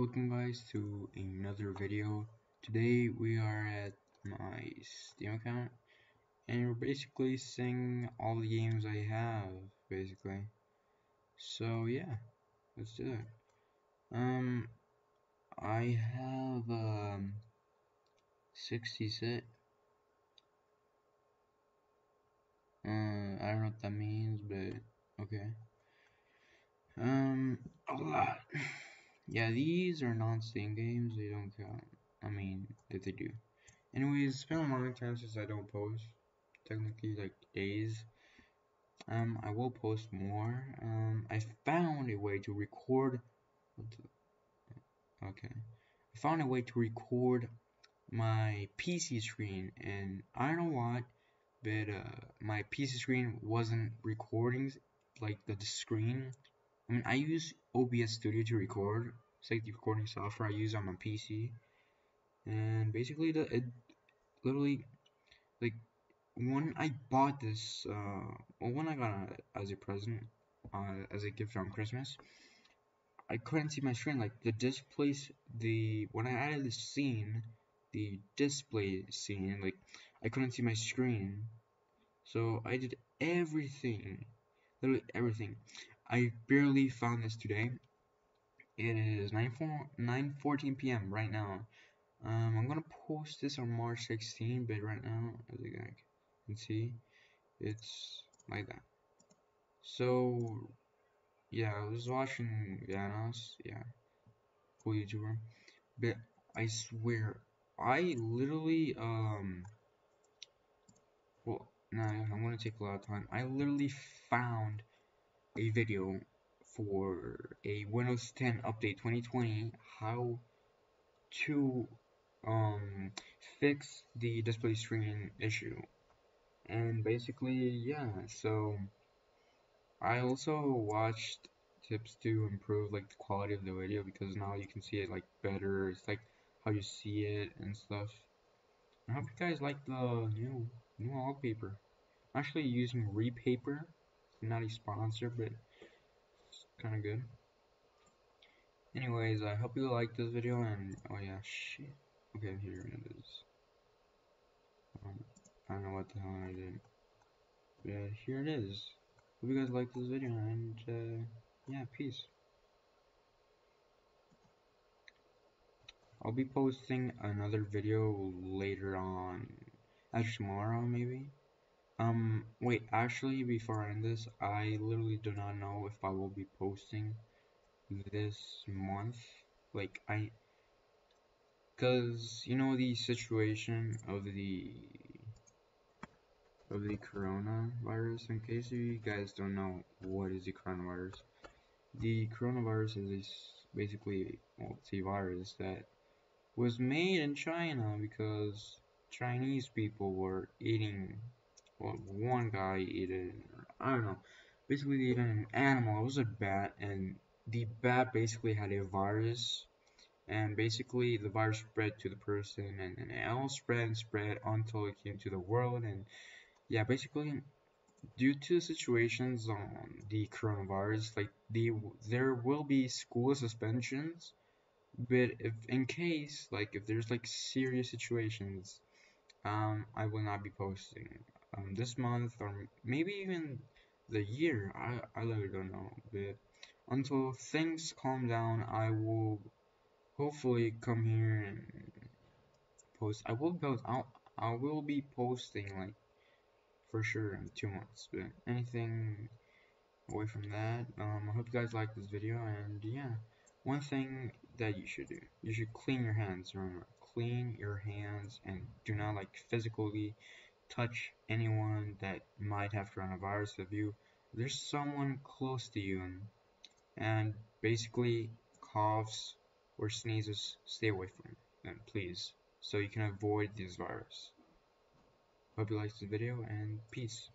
welcome guys to another video. Today we are at my steam account and we're basically seeing all the games I have basically. So yeah let's do it. Um I have um 66 uh, I don't know what that means but okay. Um a lot yeah, these are non-Steam games, they don't count. I mean, if they do. Anyways, it's been a long time since I don't post. Technically, like, days. Um, I will post more. Um, I found a way to record... Okay. I found a way to record my PC screen, and I don't know what, but, uh, my PC screen wasn't recording, like, the, the screen I mean, I use OBS Studio to record. It's like the recording software I use on my PC. And basically, the it literally, like, when I bought this, uh, well, when I got it as a present, uh, as a gift on Christmas, I couldn't see my screen. Like, the display, the, when I added the scene, the display scene, like, I couldn't see my screen. So, I did everything, literally everything. I barely found this today. It is 9 14 p.m. right now. Um, I'm gonna post this on March 16, but right now, as you can see, it's like that. So, yeah, I was watching Vanoss, yeah, cool YouTuber, but I swear, I literally, um, well, no, I'm gonna take a lot of time. I literally found a video for a Windows 10 Update 2020 how to um, fix the display screen issue. And basically yeah so I also watched tips to improve like the quality of the video because now you can see it like better. It's like how you see it and stuff. I hope you guys like the new new wallpaper. I'm actually using Repaper not a sponsor, but it's kind of good. Anyways, I hope you like this video, and, oh yeah, shit. Okay, here it is. Um, I don't know what the hell I did. Yeah, here it is. Hope you guys like this video, and, uh, yeah, peace. I'll be posting another video later on, actually tomorrow maybe. Um, wait, actually, before I end this, I literally do not know if I will be posting this month. Like, I, cause, you know, the situation of the, of the coronavirus, in case you guys don't know what is the coronavirus. The coronavirus is basically, well, it's a virus that was made in China because Chinese people were eating well, one guy ate it, I don't know, basically ate an animal, it was a bat, and the bat basically had a virus, and basically the virus spread to the person, and, and it all spread and spread until it came to the world, and yeah, basically, due to situations on the coronavirus, like, the, there will be school suspensions, but if in case, like, if there's, like, serious situations, um, I will not be posting um, this month or maybe even the year. I, I really don't know. But until things calm down, I will hopefully come here and post. I will post. I'll, I will be posting like for sure in two months. But anything away from that, um, I hope you guys like this video. And yeah, one thing that you should do, you should clean your hands. Remember, clean your hands and do not like physically touch anyone that might have coronavirus with you there's someone close to you and, and basically coughs or sneezes stay away from them please so you can avoid this virus. Hope you liked this video and peace